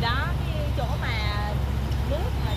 đó cái chỗ mà nước mà